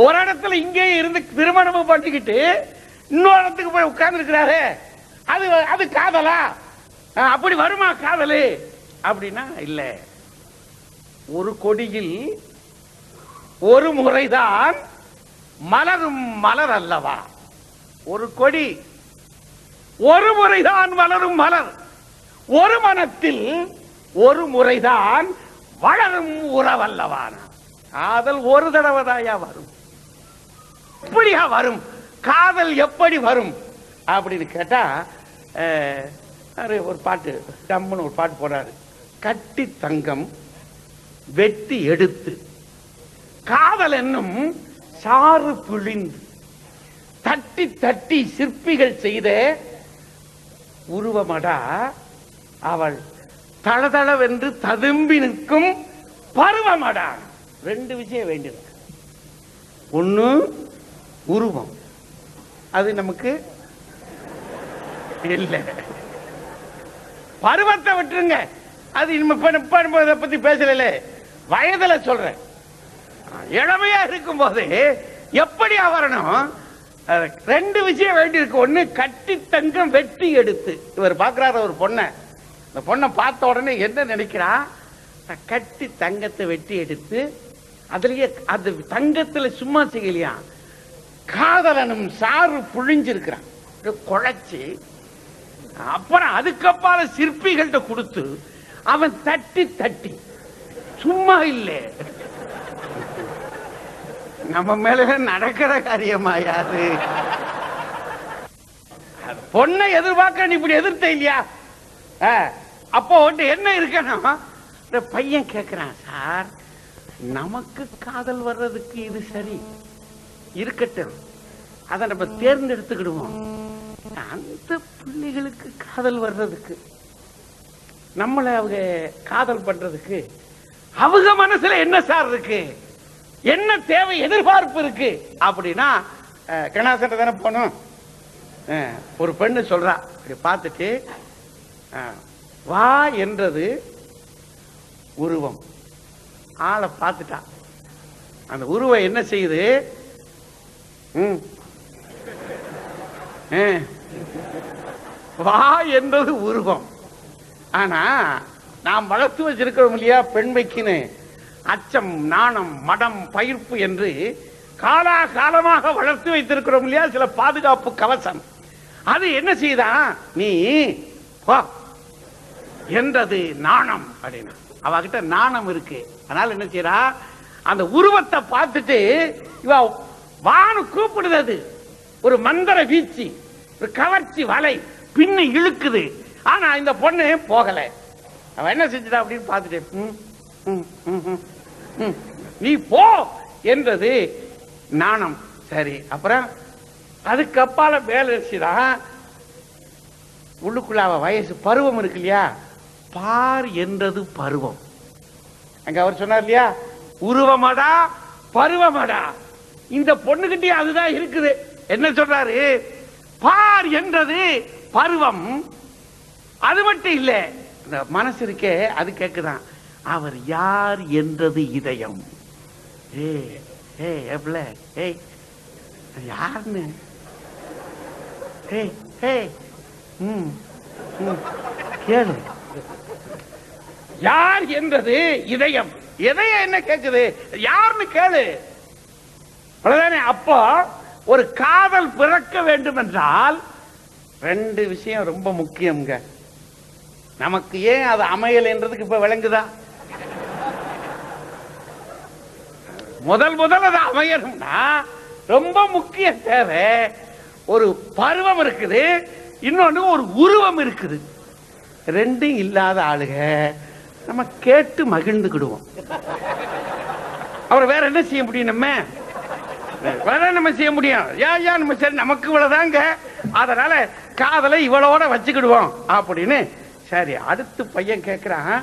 ஒரு இடத்துல இங்கே இருந்து திருமணமும் பண்ணிக்கிட்டு இன்னொரு இடத்துக்கு போய் உட்கார்ந்து அது அது காதலா? அஹ், அப்படி வருமா காதலு? அப்படின்னா இல்ல. ஒரு கொடியில் ஒரு முறைதான் மலரும் மலர் அல்லவா? ஒரு கொடி. ஒரு முறைதான் மலரும் மலர். ஒரு மனத்தில் ஒரு முறைதான் வளரும் உறவல்லவான காதல் ஒரு தடவை தாயா வரும். எப்படியா வரும்? காதல் எப்படி வரும்? அப்படின்னு கேட்டா ஒரு பாட்டு டம்முன்னு ஒரு பாட்டு போடுறாரு. கட்டி தங்கம் வெட்டி எடுத்து. காதல் என்னும் சாறு பிழிந்து. தட்டி தட்டி சிற்பிகள் செய்த உருவமடா அவள். தளதளவென்று ததும்பி நிற்கும் பருவமடா. ரெண்டு விஷயம் வேண்டியிருக்கு. ஒண்ணு உருவம். அது நமக்கு இல்லை. பருவத்தை விட்டுருங்க. அது இனிமே இதை பத்தி பேசல வயதுல சொல்றேன். இளமையா இருக்கும் போது எப்படி வரணும் ரெண்டு விஷயம் வேண்டியிருக்கு. ஒண்ணு கட்டி தங்கம் வெட்டி எடுத்து. இவர் பாக்குறாரு ஒரு பொண்ணை. இந்த பொண்ணை பார்த்த உடனே என்ன நினைக்கிறா? கட்டி தங்கத்தை வெட்டி எடுத்து அதுலயே அது தங்கத்துல சும்மா செய்யலையா? காதலனும் சாறு புழிஞ்சிருக்கிறான். குழைச்சி அப்புறம் அதுக்கப்பால சிற்பிகள்கிட்ட கொடுத்து அவன் தட்டி தட்டி சும்மா இல்லை. நம்ம மேல நடக்கிற காரியமா யாரு? பொண்ணை எதிர்பார்க்க நீ இப்படி எதிர்த்த இல்லையா? அப்போ வந்து என்ன இருக்கணும்? பையன் கேக்குறான் சார் நமக்கு காதல் வர்றதுக்கு இது சரி. இருக்கட்டும். அதை நம்ம தேர்ந்தெடுத்துக்கிடுவோம். அந்த பிள்ளைகளுக்கு காதல் வர்றதுக்கு நம்மளை அவங்க காதல் பண்றதுக்கு அவங்க மனசுல என்ன சார் இருக்கு? என்ன தேவை எதிர்பார்ப்பு இருக்கு? அப்படின்னா கணாசன் தானே போனோம் ஒரு பெண்ணு சொல்றா இப்படி பார்த்துட்டு வா என்றது உருவம். ஆளை பார்த்துட்டா. அந்த உருவம் என்ன செய்யுது? வா என்பது உருவம். ஆனா நாம் வளர்த்து வச்சிருக்கிறோம் இல்லையா பெண்மைக்குன்னு? அச்சம் நாணம் மடம் பயிர்ப்பு என்று காலா காலமாக வளர்த்து வைத்திருக்கிறோம் இல்லையா சில பாதுகாப்பு கவசம். அது என்ன செய்தா? நீ என்றது நாணம் அப்படின்னா. அவகிட்ட நாணம் இருக்கு. அதனால என்ன செய்யறா அந்த உருவத்தை பார்த்துட்டு இவ வானு கூப்பிடுது அது ஒரு மந்திர வீச்சு ஒரு கவர்ச்சி வலை பின்ன இழுக்குது. ஆனா இந்த பொண்ணு போகல. அவ என்ன செஞ்சுட்டா அப்படின்னு பார்த்துட்டேன் நீ போ என்றது நாணம் சரி அப்புறம் அதுக்கு அப்பால வேலை தான் உள்ளுக்குள்ள அவ வயசு பருவம் இருக்கு இல்லையா? பார் என்றது பருவம். அங்க அவர் சொன்னார் இல்லையா? உருவமடா பருவமடா. இந்த பொண்ணுகிட்டே அதுதான் இருக்குது. என்ன சொல்றாரு? பார் என்றது பருவம். அது மட்டும் இல்ல இந்த மனசு இருக்கே அது கேக்குதான். அவர் யார் என்றது இதயம். ஏ ஏ எப்பல ஏய் யாருன்னு ஏய் ஏய் ம், கேளு. யார் என்றது இதயம்? இதயம் என்ன கேக்குது? யாருன்னு கேளு. அவ்வளவுதானே? அப்போ ஒரு காதல் பிறக்க வேண்டும் என்றால் ரெண்டு விஷயம் ரொம்ப முக்கியம்ங்க. நமக்கு ஏன் அது அமையலைன்றதுக்கு இப்ப விளங்குதா? முதல் முதல் அது அமையணும்னா ரொம்ப முக்கிய தேவை. ஒரு பருவம் இருக்குது இன்னொன்னு ஒரு உருவம் இருக்குது. ரெண்டும் இல்லாத ஆளுக நம்ம கேட்டு மகிழ்ந்துக்கிடுவோம் அப்புறம் வேற என்ன செய்ய முடியும் நம்ம? வேற நம்ம செய்ய முடியும். ஏன் ஏன் நம்ம சரி நமக்கு இவ்வளவுதாங்க. அதனால காதலை இவளோட வச்சுக்கிடுவோம். அப்படின்னு சரி அடுத்து பையன் கேட்கிறான்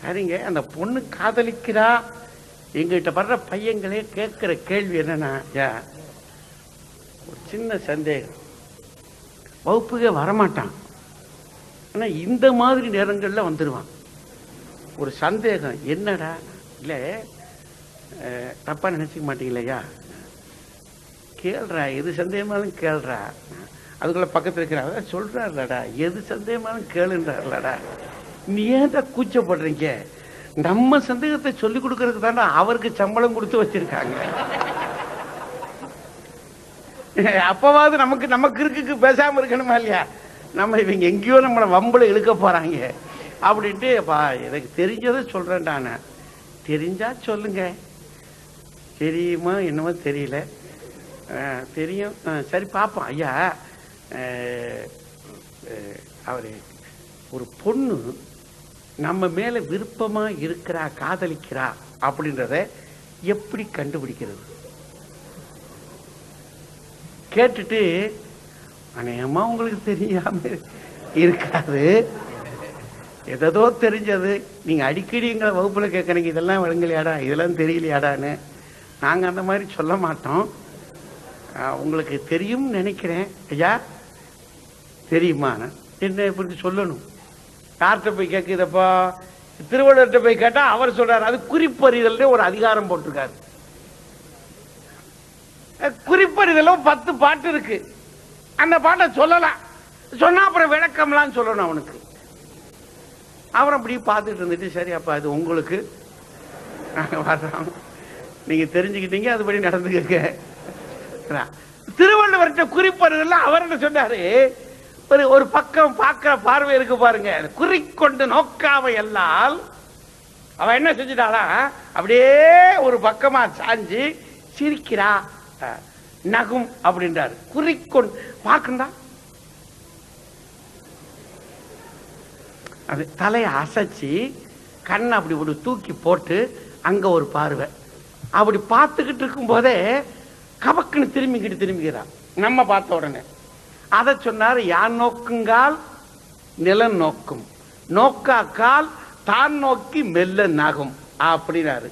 சரிங்க அந்த பொண்ணு காதலிக்கிறா. எங்கிட்ட வர்ற பையங்களே கேட்கிற கேள்வி என்னன்னா ஏன் ஒரு சின்ன சந்தேகம். வகுப்புக்கே வரமாட்டான். ஆனா இந்த மாதிரி நேரங்கள்ல வந்துடுவான் ஒரு சந்தேகம் என்னடா? இல்ல தப்பாக தப்பா நினைச்சுக்க மாட்டீங்களா கேள்றா எது சந்தேகமாலும் கேள்றா. அதுக்குள்ள பக்கத்துல இருக்கிறாங்க சொல்றாருலடா எது சந்தேகமாலும் கேளுன்றாருலடா. நீ ஏன்டா கூச்சப்படுறீங்க? நம்ம சந்தேகத்தை சொல்லி கொடுக்கறதுக்கு தானே அவருக்கு சம்பளம் கொடுத்து வச்சிருக்காங்க. அப்பவாவது நமக்கு நமக்கு இருக்குக்கு பேசாம இருக்கணுமா இல்லையா? நம்ம இவங்க எங்கேயோ நம்மளை வம்புல இழுக்க போறாங்க. அப்படின்ட்டு பா எனக்கு தெரிஞ்சதை சொல்றேன்டான தெரிஞ்சா சொல்லுங்க. தெரியுமா என்னமோ தெரியல. தெரியும். சரி பார்ப்போம் ஐயா அவர் ஒரு பொண்ணு நம்ம மேல விருப்பமா இருக்கிறா காதலிக்கிறா அப்படின்றத எப்படி கண்டுபிடிக்கிறது? கேட்டுட்டு அநேகமா உங்களுக்கு தெரியாம இருக்காது. எதோ தெரிஞ்சது. நீங்க அடிக்கடி எங்களை வகுப்புல கேட்கறீங்க இதெல்லாம் விளங்கலையாடா இதெல்லாம் தெரியலையாடான்னு நாங்க அந்த மாதிரி சொல்ல மாட்டோம். உங்களுக்கு தெரியும் நினைக்கிறேன். ஐயா தெரியுமா என்ன இப்படி சொல்லணும்? யார்கிட்ட போய் கேட்குதப்பா திருவள்ளுவர்கிட்ட போய் கேட்டா அவர் சொல்றாரு. அது குறிப்பறிதல் ஒரு அதிகாரம் போட்டிருக்காரு. குறிப்பறிதல் பத்து பாட்டு இருக்கு. அந்த பாட்டை சொல்லலாம். சொன்னா அப்புறம் விளக்கம்லாம் சொல்லணும் அவனுக்கு. அவன் அப்படி பார்த்துட்டு இருந்துட்டு சரி அப்பா அது உங்களுக்கு. நீங்க தெரிஞ்சுக்கிட்டீங்க அதுபடி நடந்துக்கங்க. திருவள்ளுவர்கிட்ட குறிப்பறிதல்ல அவர் என்ன சொன்னாரு. ஒரு ஒரு பக்கம் பார்க்கிற பார்வை இருக்கு பாருங்க. குறிக்கொண்டு நோக்காம எல்லால் அவ என்ன செஞ்சிட்டாளா? அப்படியே ஒரு பக்கமா சாஞ்சு சிரிக்கிறா. நகும் அப்படின்றாரு. குறிக்கொண்டு பார்க்கண்டா அது தலையை அசைச்சு கண்ணை அப்படி ஒரு தூக்கி போட்டு அங்க ஒரு பார்வை. அப்படி பார்த்துக்கிட்டு இருக்கும் போதே கபக்குன்னு திரும்பிக்கிட்டு திரும்பிக்கிறான் நம்ம பார்த்த உடனே. அதை சொன்னார் யான் நோக்குங்கால் நிலம் நோக்கும். நோக்காக்கால் தான் நோக்கி மெல்ல நகும். அப்படின்னாரு.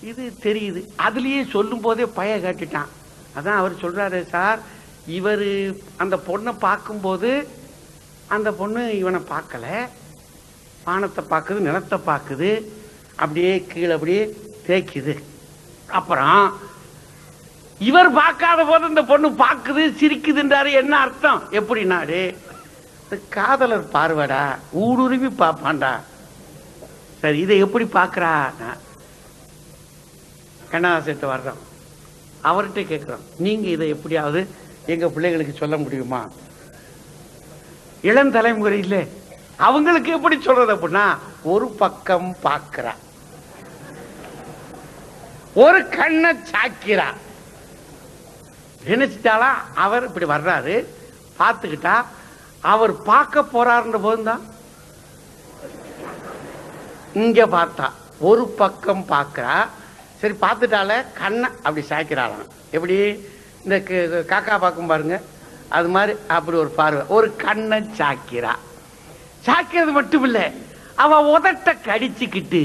இது தெரியுது. அதுலயே சொல்லும் போதே பய கேட்டுட்டான். அதான் அவர் சொல்றாரு சார் இவர் அந்த பொண்ணை பார்க்கும்போது அந்த பொண்ணு இவனை பார்க்கல. வானத்தை பார்க்குது நிலத்தை பார்க்குது. அப்படியே கீழே அப்படியே தேய்க்குது. அப்புறம் இவர் பார்க்காத போது இந்த பொண்ணு பார்க்குது சிரிக்குதுன்றாரு என்ன அர்த்தம்? எப்படின்னாரு காதலர் பார்வடா ஊடுருவி பார்ப்பான்டா. சரி இதை எப்படி பார்க்கறா? நான் கண்ணதாசிட்ட வர்றோம். அவர்கிட்ட கேட்குறோம் நீங்க இதை எப்படியாவது எங்க பிள்ளைகளுக்கு சொல்ல முடியுமா? இளம் தலைமுறை இல்ல அவங்களுக்கு எப்படி சொல்றது அப்படின்னா ஒரு பக்கம் பார்க்கிறா ஒரு கண்ணை சாக்கிறா. நினைச்சிட்டாலாம் அவர் இப்படி வர்றாரு. பார்த்துக்கிட்டா அவர் பார்க்க போறாருன்ற போதுதான் இங்க பார்த்தா ஒரு பக்கம் பார்க்கறா. சரி பார்த்துட்டால கண்ணை அப்படி சாய்க்கிறாளாம். எப்படி? இந்த காக்கா பார்க்கும் பாருங்க. அது மாதிரி அப்படி ஒரு பார்வை. ஒரு கண்ணை சாக்கிறா சாக்கிறது மட்டும் இல்ல அவ உதட்ட கடிச்சுக்கிட்டு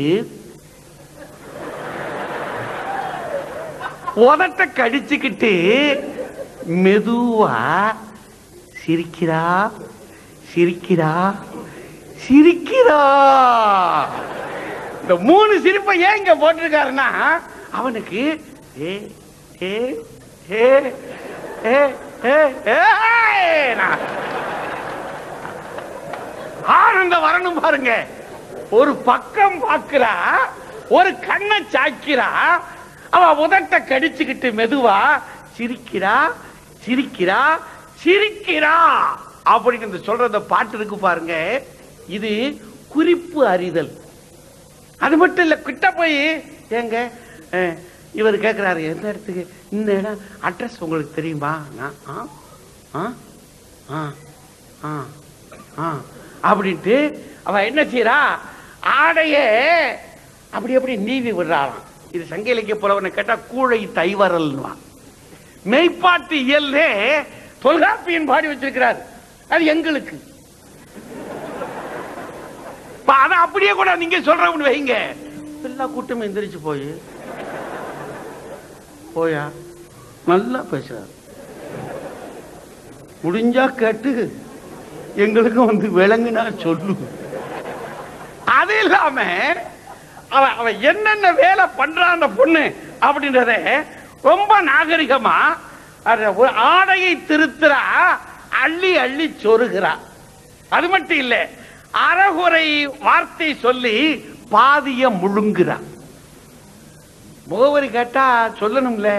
உதட்ட கடிச்சுக்கிட்டு மெதுவா சிரிக்கிறா சிரிக்கிறா சிரிக்கிறா. இந்த மூணு சிரிப்பை ஏன் இங்க போட்டிருக்காருன்னா அவனுக்கு ஏ ஏ ஏ ஏ வரணும் பாருங்க. ஒரு பக்கம் பார்க்கிறா ஒரு கண்ணை சாய்க்கிறா. அவ உதட்ட கடிச்சுக்கிட்டு மெதுவா சிரிக்கிறா சிரிக்கிறா? சிரிக்கிறா! அப்படின்னு சொல்ற அந்த பாட்டு இருக்கு பாருங்க. இது குறிப்பு அறிதல். அது மட்டும் இல்ல கிட்ட போய் ஏங்க இவர் கேட்கிறாரு எந்த இடத்துக்கு? இந்த இடம் அட்ரஸ் உங்களுக்கு தெரியுமா? ஆ ஆ ஆ ஆ ஆ அப்படின்ட்டு அவ என்ன செய்யறா ஆடைய அப்படி அப்படி நீவி விடுறாராம் இது சங்க இலக்கிய புலவனை கேட்டா கூழை தைவரல்வான் மெய்ப்பாட்டு இயல்லே தொல்காப்பியன் பாடி வச்சிருக்கிறார். அது எங்களுக்கு. அதை அப்படியே கூட நீங்க சொல்றவனு வைங்க. எல்லா கூட்டமும் எந்திரிச்சு போய் போயா நல்லா பேசுறார். முடிஞ்சா கேட்டு எங்களுக்கும் வந்து விளங்குனா சொல்லு. அது இல்லாம அவ அவ என்னென்ன வேலை பண்றான் அந்த பொண்ணு அப்படின்றத ரொம்ப நாகரிகமா ஆடையை திருத்துறா அள்ளி அள்ளி சொருகிறா அது மட்டும் இல்ல அறகுறை வார்த்தை சொல்லி பாதிய முழுங்குறா முகவரி கேட்டா சொல்லணும்ல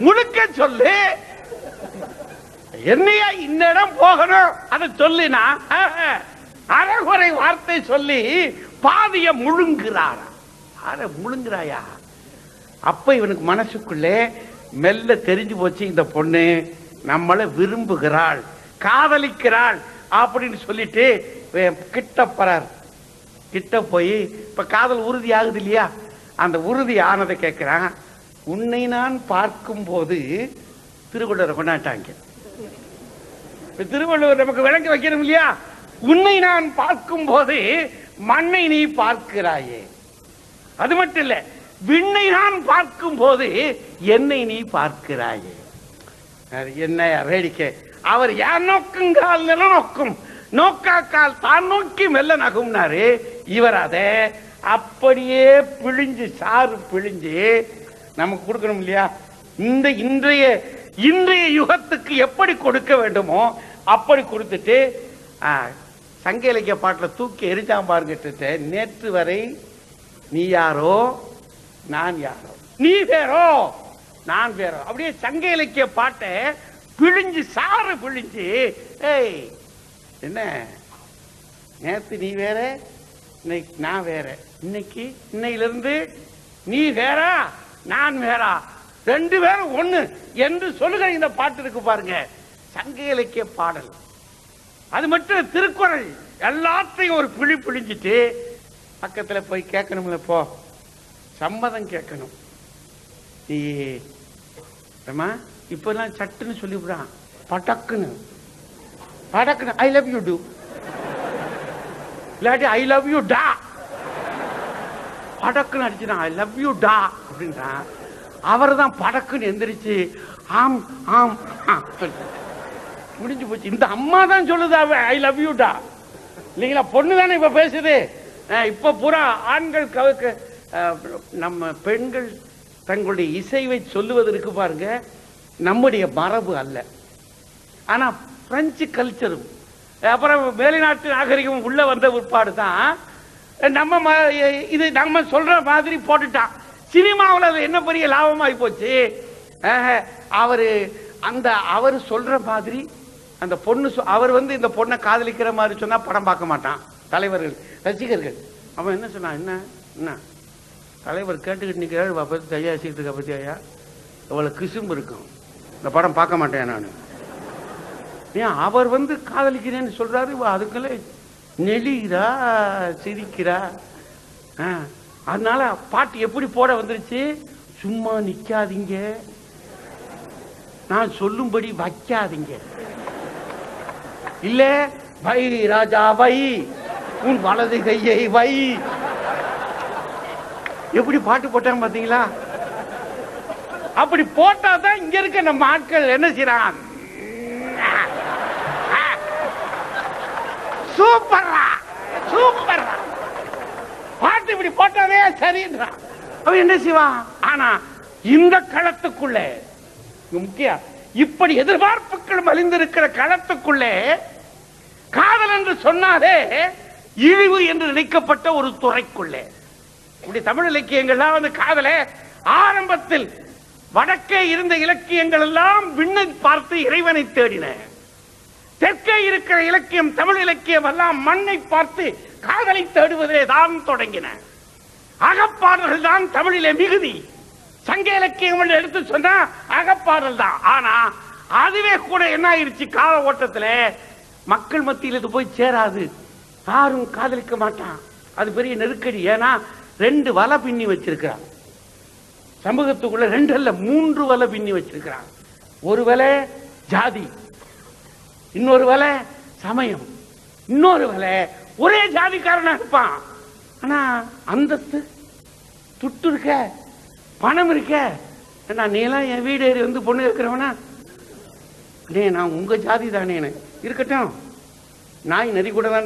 முழுக்க சொல்லு என்னையா இந்நேரம் போகணும்? அதை சொல்லினா அறகுறை வார்த்தை சொல்லி பாதிய முழுங்குறாரா? அட முழுங்குறாயா? அப்ப இவனுக்கு மனசுக்குள்ளே மெல்ல தெரிஞ்சு போச்சு இந்த பொண்ணு நம்மளை விரும்புகிறாள் காதலிக்கிறாள் அப்படின்னு சொல்லிட்டு கிட்ட போறார். கிட்ட போய் இப்ப காதல் உறுதி ஆகுது இல்லையா? அந்த உறுதி ஆனதை கேட்கிறான் உன்னை நான் பார்க்கும் போது திருக்குடரை கொண்டாட்டாங்க. திருவள்ளுவர் நமக்கு விளங்கி வைக்கணும் இல்லையா? உன்னை நான் பார்க்கும் போது மண்ணை நீ பார்க்கிறாயே. அது மட்டும் இல்ல விண்ணை நான் பார்க்கும் போது என்னை நீ பார்க்கிறாயே. என்ன வேடிக்கை. அவர் யார் நோக்குங்கால் நில நோக்கும் நோக்காக்கால் தான் நோக்கி மெல்ல நகும்னாரு. இவர் அதை அப்படியே பிழிஞ்சு சாறு பிழிஞ்சு நமக்கு கொடுக்கணும் இல்லையா? இந்த இன்றைய இன்றைய யுகத்துக்கு எப்படி கொடுக்க வேண்டுமோ அப்படி கொடுத்துட்டு சங்க இலக்கிய பாட்டில் தூக்கி எரிஞ்சான் பாருங்கிட்ட நேற்று வரை நீ யாரோ நான் யாரோ. நீ வேறோ நான் வேறோ. அப்படியே சங்க இலக்கிய பாட்டை பிழிஞ்சு சாறு பிழிஞ்சு ஏய் என்ன? நேத்து நீ வேற இன்னைக்கு நான் வேற. இன்னைக்கு இன்னையிலிருந்து நீ வேறா நான் வேறா. ரெண்டு பேரும் ஒண்ணு என்று சொல்லுகிற இந்த பாட்டு இருக்கு பாருங்க. சங்க இலக்கிய பாடல். அது மட்டும் திருக்குறள். எல்லாத்தையும் ஒரு பிழி பிழிஞ்சிட்டு பக்கத்துல போய் கேட்கணும்ல போ. சம்மதம் கேட்கணும். நீ ஏம்மா இப்பெல்லாம் சட்டுன்னு சொல்லிவிடான் படக்குன்னு. படக்குன்னு. ஐ லவ் யூ டூ இல்லாட்டி ஐ லவ் யூ டா படக்குன்னு அடிச்சுட்டான். ஐ லவ் யூ டா அப்படின்றான். அவர் தான் படக்குன்னு எந்திரிச்சு ஆம் ஆம் சொல்லி. முடிஞ்சு போச்சு. இந்த அம்மா தான் சொல்லுது அவ ஐ லவ் யூடா இல்லைங்களா? பொண்ணு தானே இப்ப பேசுது. இப்ப பூரா ஆண்கள் கவக்க நம்ம பெண்கள் தங்களுடைய இசைவை சொல்லுவது இருக்கு பாருங்க. நம்முடைய மரபு அல்ல. ஆனா பிரெஞ்சு கல்ச்சரும் அப்புறம் வெளிநாட்டு நாகரிகம் உள்ள வந்த பிற்பாடு தான். நம்ம ம- இது நம்ம சொல்ற மாதிரி போட்டுட்டான் சினிமாவில் அது என்ன பெரிய லாபமாகி போச்சு? அவரு அந்த அவர் சொல்ற மாதிரி அந்த பொண்ணு அவர் வந்து இந்த பொண்ணை காதலிக்கிற மாதிரி சொன்னா படம் பார்க்க மாட்டான். தலைவர்கள் ரசிகர்கள். அவன் என்ன சொன்னான்? என்ன? என்ன? தலைவர் கேட்டுக்கிட்டு நிற்கிறாரு பத்தி தையா சீட்டுக்க பத்தி ஐயா? இவ்வளவு கிசும்பு இருக்கும். இந்த படம் பார்க்க மாட்டேன் நான். ஏன் அவர் வந்து காதலிக்கிறேன்னு சொல்றாரு? அதுக்குள்ளே அதுக்குள்ள நெளிகிறா சிரிக்கிறா. அதனால பாட்டு எப்படி போட வந்துருச்சு? சும்மா நிக்காதீங்க. நான் சொல்லும்படி வைக்காதீங்க. இல்ல வை ராஜா வை. உன் வலது கையை வை. எப்படி பாட்டு போட்டாங்க பாத்தீங்களா அப்படி போட்டாதான் இங்க இருக்க நம்ம ஆட்கள் என்ன செய்யறாங்க? சூப்பர்ரா சூப்பர்ரா. பாட்டு இப்படி போட்டாதே சரின்றான் அவன் என்ன செய்வான்? ஆனா இந்த களத்துக்குள்ளே முக்கிய முக்கியம் இப்படி எதிர்பார்ப்புகள் மலிந்திருக்கிற களத்துக்குள்ளே காதல் என்று சொன்னாலே இழிவு என்று நினைக்கப்பட்ட ஒரு துறைக்குள்ளே. இப்படி தமிழ் இலக்கியங்கள்லாம் வந்து காதல ஆரம்பத்தில் வடக்கே இருந்த இலக்கியங்கள் எல்லாம் விண்ணை பார்த்து இறைவனை தேடின. தெற்கே இருக்கிற இலக்கியம் தமிழ் இலக்கியம் எல்லாம் மண்ணை பார்த்து காதலை தேடுவதிலே தான் தொடங்கின. அகப்பாடல்கள் தான் தமிழிலே மிகுதி. சங்க இலக்கியம் எடுத்து சொன்னா அகப்பாடல் தான். ஆனா அதுவே கூட என்ன ஆயிருச்சு கால ஓட்டத்தில் மக்கள் மத்தியில் இது போய் சேராது. யாரும் காதலிக்க மாட்டான். அது பெரிய நெருக்கடி. ஏன்னா ரெண்டு வலை பின்னி வச்சிருக்கிறான். சமூகத்துக்குள்ள ரெண்டு அல்ல மூன்று வலை பின்னி வச்சிருக்கிறான். ஒரு வலை ஜாதி இன்னொரு வலை சமயம் இன்னொரு வலை ஒரே ஜாதிக்காரனா இருப்பான். ஆனா அந்தஸ்து துட்டு இருக்க பணம் இருக்க. ஏண்டா நீ எல்லாம் என் வீடு ஏறி வந்து பொண்ணு இருக்கிறவனா அண்ணே நான் உங்க ஜாதி தானே இருக்கட்டும். நாய் நரி கூட தானே